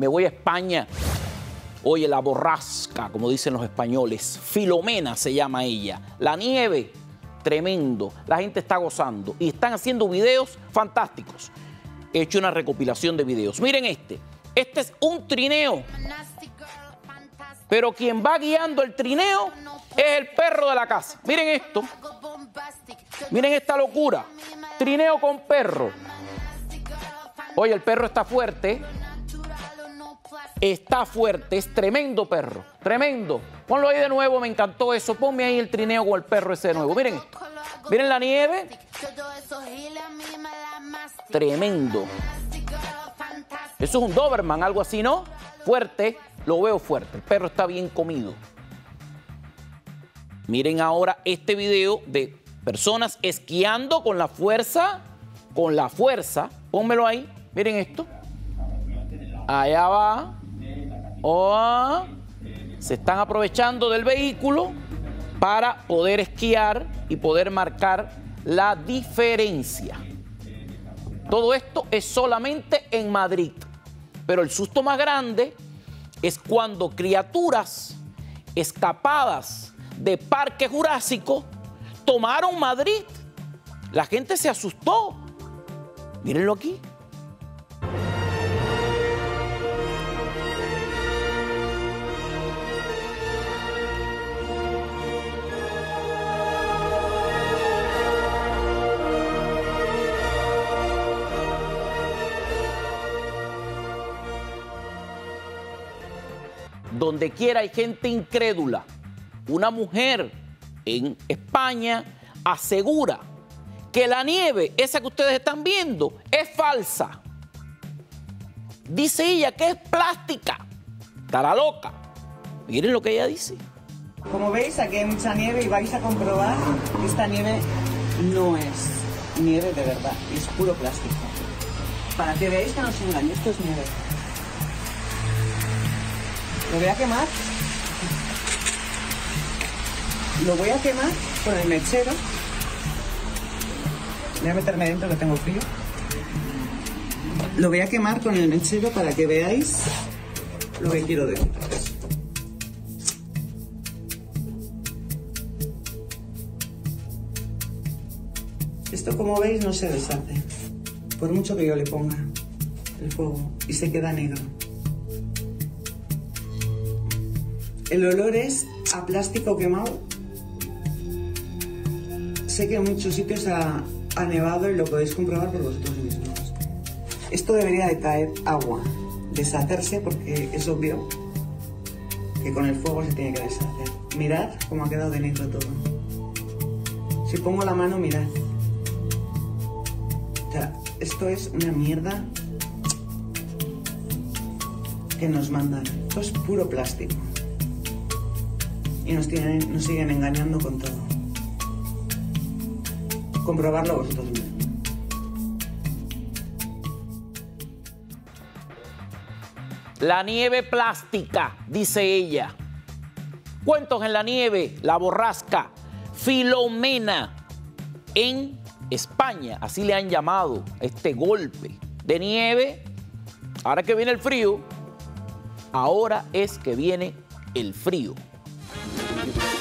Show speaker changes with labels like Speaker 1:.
Speaker 1: me voy a España. Oye, la borrasca, como dicen los españoles, Filomena se llama ella. La nieve, tremendo. La gente está gozando y están haciendo videos fantásticos. He hecho una recopilación de videos. Miren este. Este es un trineo. Pero quien va guiando el trineo es el perro de la casa. Miren esto. Miren esta locura. Trineo con perro. Oye, el perro está fuerte. Está fuerte, es tremendo perro, tremendo. Ponlo ahí de nuevo, me encantó eso. Ponme ahí el trineo con el perro ese de nuevo. Miren. Miren la nieve. Tremendo. Eso es un Doberman, algo así, ¿no? Fuerte, lo veo fuerte. El perro está bien comido. Miren ahora este video de personas esquiando con la fuerza, con la fuerza. Pónmelo ahí. Miren esto. Allá va. Oh, se están aprovechando del vehículo para poder esquiar y poder marcar la diferencia. Todo esto es solamente en Madrid. Pero el susto más grande es cuando criaturas escapadas de Parque Jurásico tomaron Madrid. La gente se asustó. Mírenlo aquí. Donde quiera hay gente incrédula. Una mujer en España asegura que la nieve, esa que ustedes están viendo, es falsa. Dice ella que es plástica. Estará loca. Miren lo que ella dice.
Speaker 2: Como veis, aquí hay mucha nieve y vais a comprobar que esta nieve no es nieve de verdad, es puro plástico. Para que veáis que no os engañe, esto es nieve. Lo voy a quemar. Lo voy a quemar con el mechero. Voy a meterme dentro que tengo frío. Lo voy a quemar con el mechero para que veáis lo que quiero decir. Esto como veis no se deshace, por mucho que yo le ponga el fuego y se queda negro. El olor es a plástico quemado. Sé que en muchos sitios ha, nevado y lo podéis comprobar por vosotros mismos. Esto debería de caer agua, deshacerse porque es obvio que con el fuego se tiene que deshacer. Mirad cómo ha quedado de negro todo. Si pongo la mano, mirad. O sea, esto es una mierda que nos mandan. Esto es puro plástico. Y nos, siguen engañando con todo. Comprobarlo vosotros mismos.
Speaker 1: La nieve plástica, dice ella. Cuentos en la nieve, la borrasca, Filomena en España, así le han llamado este golpe de nieve. Ahora que viene el frío, ahora es que viene el frío. Thank you.